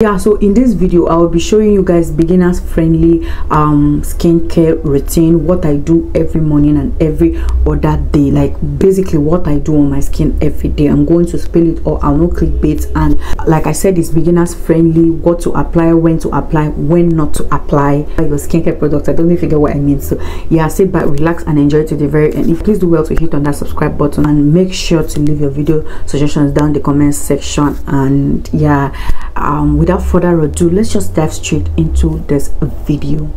yeah so in this video i will be showing you guys beginners friendly um skincare routine what i do every morning and every other day. Like basically what i do on my skin every day. I'm going to spill it all. I'll not clickbait. And like i said it's beginners friendly what to apply when to apply when not to apply. Your skincare products i don't even get what i mean. So yeah sit back relax and enjoy to the very end. If please do well to hit on that subscribe button and make sure to leave your video suggestions down the comment section. And yeah um, without further ado let's just dive straight into this video.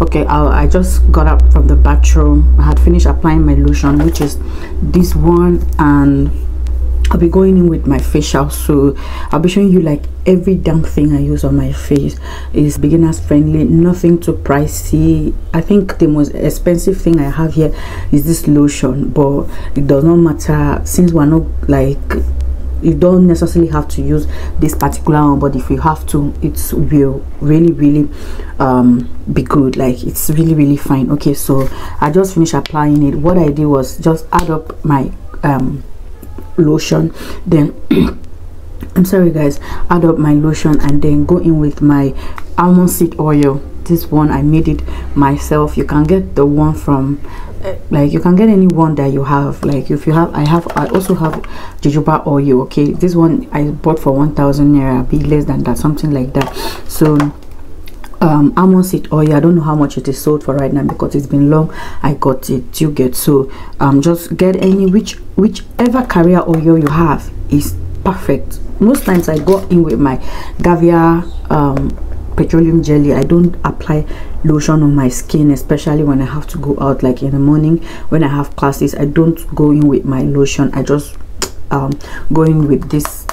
Okay I, I, just got up from the bathroom. I had finished applying my lotion which is this one and I'll be going in with my facial so I'll be showing you like every damn thing I use on my face. Is beginners friendly nothing too pricey. I think the most expensive thing I have here is this lotion but it does not matter. Since we're not like you don't necessarily have to use this particular one but if you have to it will really really um, be good. Like it's really really fine. Okay so I just finished applying it. What I did was just add up my um, lotion then i'm sorry guys add up my lotion and then go in with my almond seed oil. This one i made it myself. You can get the one from eh, like you can get any one that you have. Like if you have i have i also have jojoba oil okay? This one i bought for 1000 naira be less than that something like that. So um almond seed oil i don't know how much it is sold for right now because it's been long. I got it you get? So um just get any which whichever carrier oil you have is perfect. Most times i go in with my gavia um petroleum jelly. I don't apply lotion on my skin especially when i have to go out like in the morning. When i have classes i don't go in with my lotion. I just um go in with this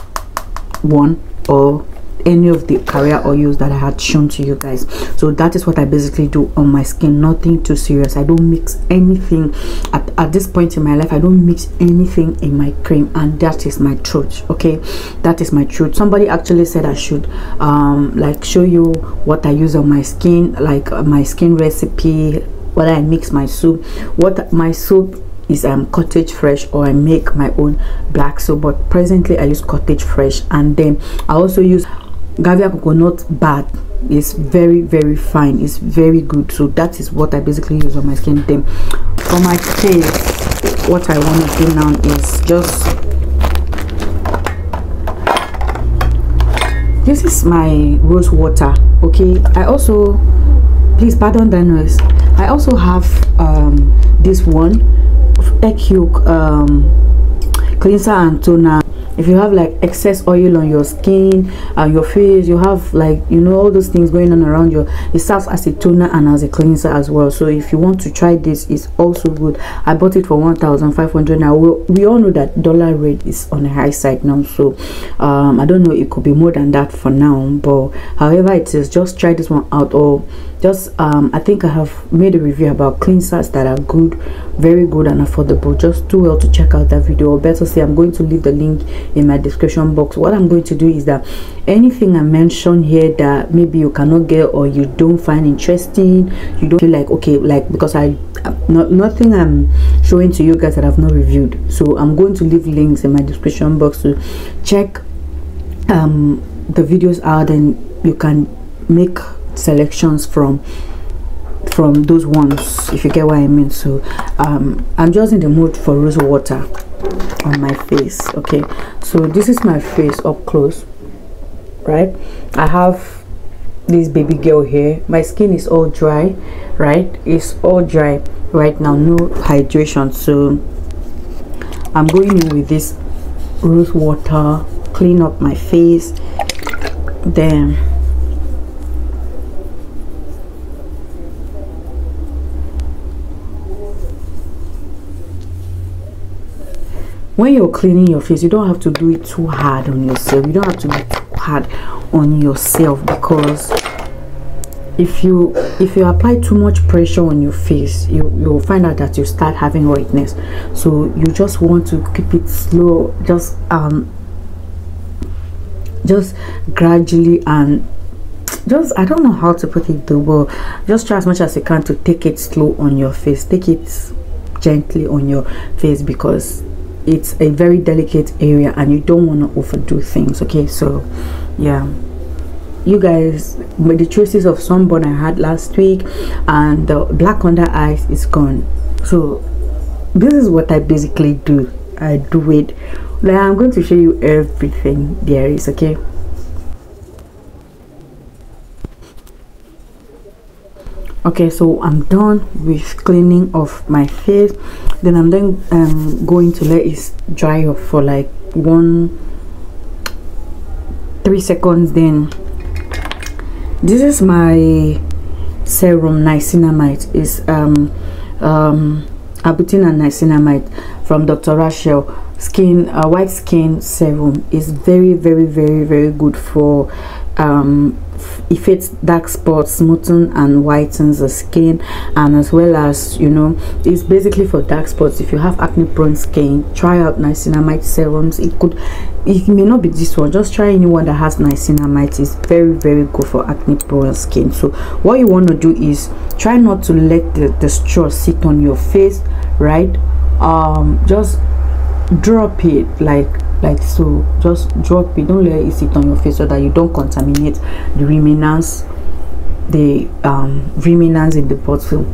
one or any of the carrier oils that i had shown to you guys. So that is what i basically do on my skin nothing too serious. I don't mix anything at, at this point in my life i don't mix anything in my cream and that is my truth okay? That is my truth. Somebody actually said i should um like show you what i use on my skin like uh, my skin recipe what i mix my soup. What my soup is um cottage fresh or i make my own black soap but presently i use cottage fresh. And then i also use Gavia coconut bad. Is very very fine. It's very good. So that is what i basically use on my skin. Then for my face what i want to do now is just this is my rose water okay? I also please pardon the noise. I also have um this one yolk um cleanser and toner if you have like excess oil on your skin and your face you have like you know all those things going on around you it serves as a toner and as a cleanser as well. So if you want to try this it's also good. I bought it for 1500 now we, we all know that dollar rate is on the high side now. So um i don't know it could be more than that for now. But however it is just try this one out. Or just um i think i have made a review about cleansers that are good very good and affordable. Just too well to check out that video. Or better say i'm going to leave the link in my description box what i'm going to do is that anything i mention here that maybe you cannot get or you don't find interesting you don't feel like okay like because i not nothing i'm showing to you guys that i've not reviewed. So i'm going to leave links in my description box to check um the videos out and you can make selections from from those ones if you get what i mean. So um i'm just in the mood for rose water on my face okay? So this is my face up close right? I have this baby girl here. My skin is all dry right? It's all dry right now no hydration. So i'm going in with this rose water clean up my face then when you're cleaning your face you don't have to do it too hard on yourself. You don't have to be too hard on yourself because if you if you apply too much pressure on your face you you'll find out that you start having whiteness. So you just want to keep it slow just um just gradually and just i don't know how to put it though but just try as much as you can to take it slow on your face. Take it gently on your face because it's a very delicate area and you don't want to overdo things okay? So yeah. You guys the traces of sunburn i had last week and the black under eyes is gone. So this is what i basically do. I do it. Like i'm going to show you everything there is okay? Okay so i'm done with cleaning of my face then i'm then um, going to let it dry off for like one three seconds then this is my serum niacinamide. Is um um arbutin and niacinamide from dr Rashel. Skin uh, white skin serum is very very very very good for um if it's dark spots smoothen and whitens the skin and as well as you know it's basically for dark spots. If you have acne prone skin try out niacinamide serums. It could it may not be this one just try anyone that has niacinamide. It's very very good for acne prone skin. So what you want to do is try not to let the, the straw sit on your face right? Um just drop it like like so just drop it. Don't let it sit on your face so that you don't contaminate the remnants the um remnants in the bottle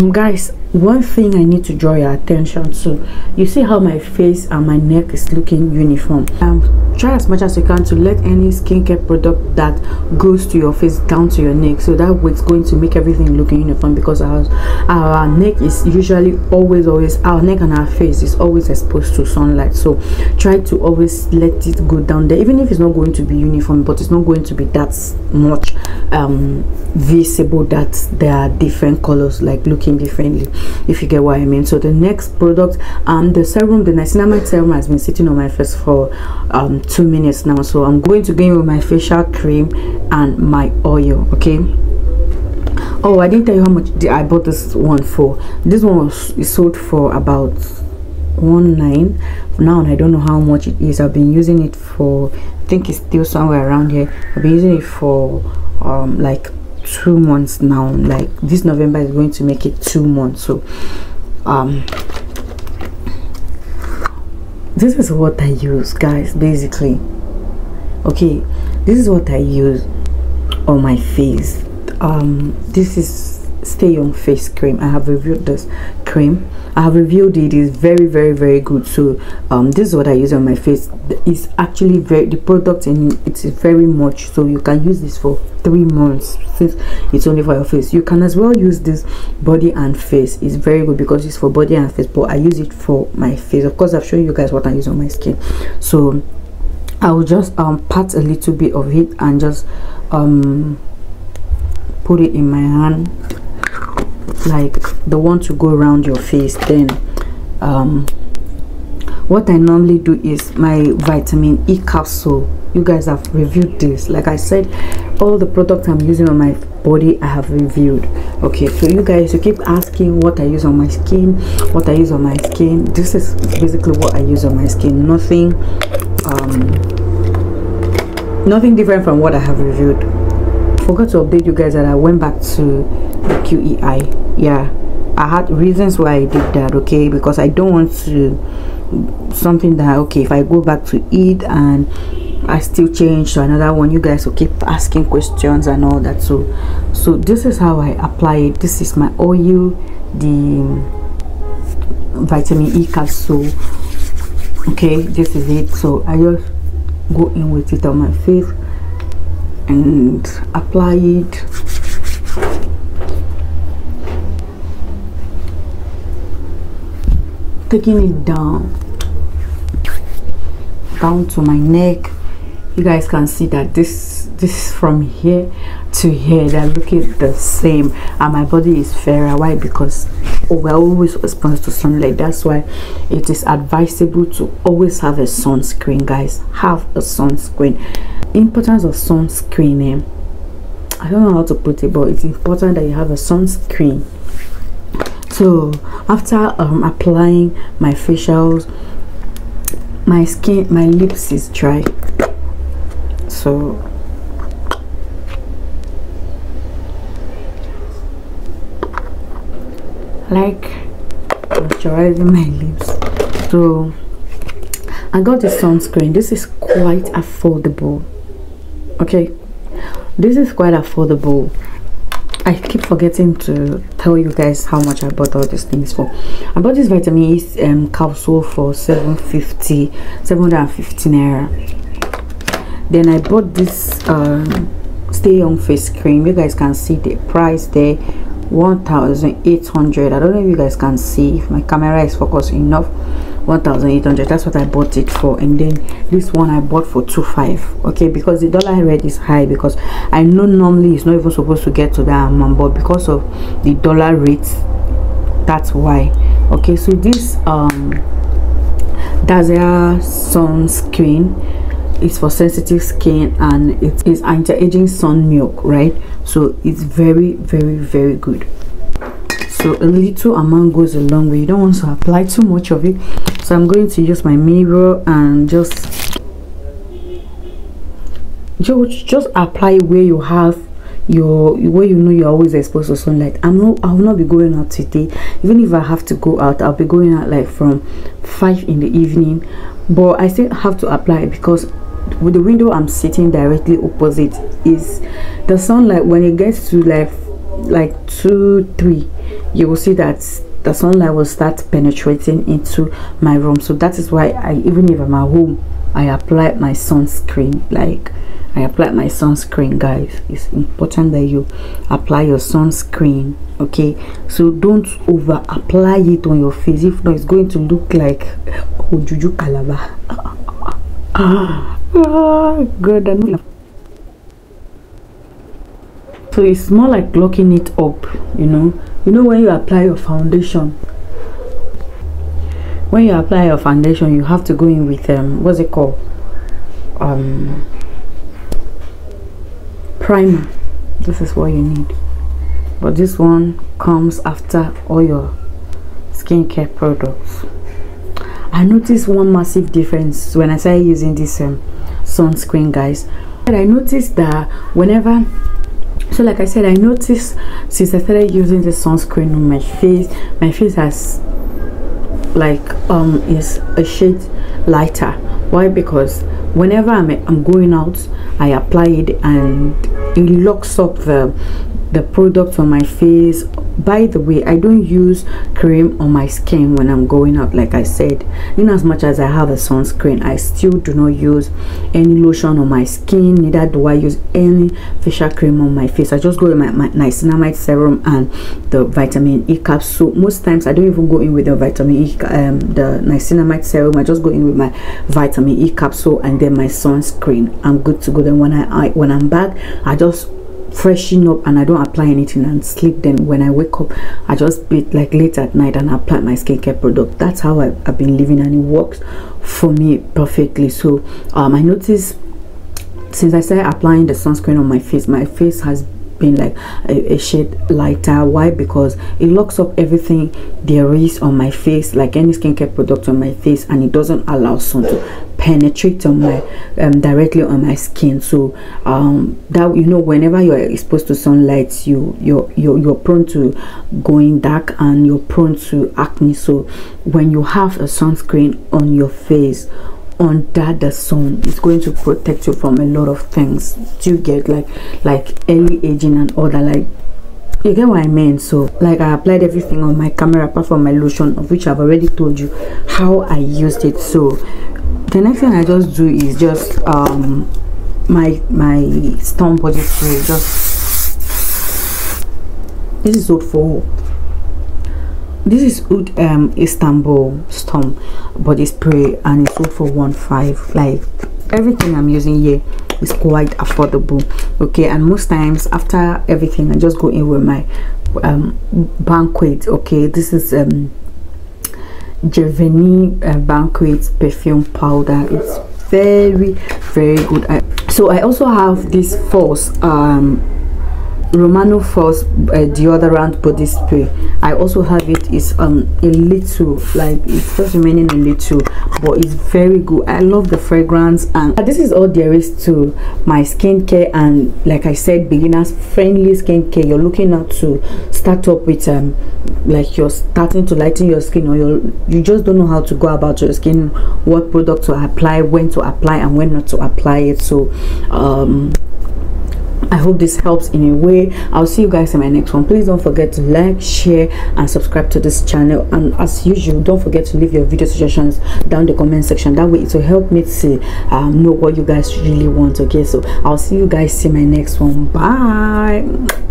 um guys one thing i need to draw your attention to. You see how my face and my neck is looking uniform. Um try as much as you can to let any skincare product that goes to your face down to your neck. So that way it's going to make everything look uniform because our our neck is usually always always our neck and our face is always exposed to sunlight. So try to always let it go down there. Even if it's not going to be uniform but it's not going to be that much um visible that there are different colors like looking differently if you get what i mean. So the next product um the serum the niacinamide serum has been sitting on my face for um two minutes now. So i'm going to go in with my facial cream and my oil okay? Oh i didn't tell you how much i bought this one for. This one was sold for about one nine. Now i don't know how much it is. I've been using it for i think it's still somewhere around here. I've been using it for um like two months now. Like this november is going to make it two months. So um this is what i use guys basically. Okay this is what i use on my face. Um this is stay young face cream. I have reviewed this cream i have reviewed it is very very very good. So um this is what i use on my face. It's actually very the product and it's very much so you can use this for three months since it's only for your face. You can as well use this body and face. It's very good because it's for body and face but i use it for my face. Of course i've shown you guys what i use on my skin. So i will just um pat a little bit of it and just um put it in my hand like the one to go around your face then um what i normally do is my vitamin e capsule. You guys have reviewed this. Like i said all the products i'm using on my body i have reviewed. Okay so you guys you keep asking what i use on my skin what i use on my skin. This is basically what i use on my skin. Nothing um nothing different from what i have reviewed. Forgot to update you guys that i went back to the qei yeah i had reasons why i did that okay? Because i don't want to something that okay if i go back to it and i still change to another one you guys will keep asking questions and all that. So so this is how i apply it. This is my oil the vitamin e capsule okay? This is it. So i just go in with it on my face and apply it taking it down down to my neck. You guys can see that this this is from here to here. They're looking the same. And my body is fairer. Why? Because oh, we're always exposed to sunlight. That's why it is advisable to always have a sunscreen guys. Have a sunscreen. Importance of sunscreen eh? i don't know how to put it but it's important that you have a sunscreen so after um, applying my facials my skin my lips is dry. So like moisturizing my lips. So i got this sunscreen. This is quite affordable. Okay? This is quite affordable I keep forgetting to tell you guys how much I bought all these things for. I bought this vitamin E um, capsule for 750 750 naira. Then I bought this um, stay young face cream. You guys can see the price there 1800 I don't know if you guys can see if my camera is focused enough 1800 that's what i bought it for. And then this one i bought for 25 okay? Because the dollar rate is high because i know normally it's not even supposed to get to that amount but because of the dollar rate that's why okay? So this um Disaar sunscreen is for sensitive skin and it is anti-aging sun milk right? So it's very very very good so a little amount goes a long way. You don't want to apply too much of it. So i'm going to use my mirror and just just just apply where you have your where you know you're always exposed to sunlight. I'm not i will not be going out today. Even if i have to go out i'll be going out like from five in the evening. But i still have to apply because with the window i'm sitting directly opposite is the sunlight. When it gets to like like two three you will see that the sunlight will start penetrating into my room. So that is why i even if i'm at home i apply my sunscreen like i apply my sunscreen guys. It's important that you apply your sunscreen okay? So don't over apply it on your face. If not it's going to look like ojuju oh, ah, good so it's more like locking it up you know. You know when you apply your foundation when you apply your foundation you have to go in with um what's it called? Um primer. This is what you need. But this one comes after all your skincare products. I noticed one massive difference when i started using this um, sunscreen guys. And i noticed that whenever so like i said i noticed since i started using the sunscreen on my face my face has like um is a shade lighter. Why? Because whenever i'm, I'm going out i apply it and it locks up the the product on my face by the way i don't use cream on my skin when i'm going out like i said. In as much as i have a sunscreen i still do not use any lotion on my skin neither do i use any facial cream on my face. I just go with my, my niacinamide serum and the vitamin e capsule. Most times i don't even go in with the vitamin e um the niacinamide serum. I just go in with my vitamin e capsule and then my sunscreen. I'm good to go. Then when i, I when i'm back i just freshen up and I don't apply anything and sleep then when I wake up I just like late at night and apply my skincare product. That's how I, have been living and it works for me perfectly. So um, I noticed since I started applying the sunscreen on my face my face has been like a, a, shade lighter. Why? Because it locks up everything there is on my face like any skincare product on my face and it doesn't allow sun to penetrate on my um, directly on my skin. So um, that you know whenever you're exposed to sunlight you you're, you're you're prone to going dark and you're prone to acne. So when you have a sunscreen on your face under the sun it's going to protect you from a lot of things. Do you get like like early aging and all that? Like you get what i mean? So like i applied everything on my camera apart from my lotion of which i've already told you how i used it. So the next thing i just do is just um my my stone body spray. Just this is old for this is Oud um istanbul storm body spray and it's sold for one five like everything i'm using here is quite affordable okay and most times after everything i just go in with my um banquet okay this is um Giverny uh, Banquet perfume powder. It's very very good. I, so I also have this false um romano force uh, deodorant body spray. I also have it. it is um a little like it's just remaining a little but it's very good. I love the fragrance and this is all there is to my skincare and like i said beginners friendly skincare. You're looking at to start up with um like you're starting to lighten your skin or you you just don't know how to go about your skin what product to apply when to apply and when not to apply it. So um i hope this helps in a way. I'll see you guys in my next one. Please don't forget to like share and subscribe to this channel. And as usual don't forget to leave your video suggestions down the comment section. That way it will help me to um, know what you guys really want okay? So i'll see you guys in my next one. Bye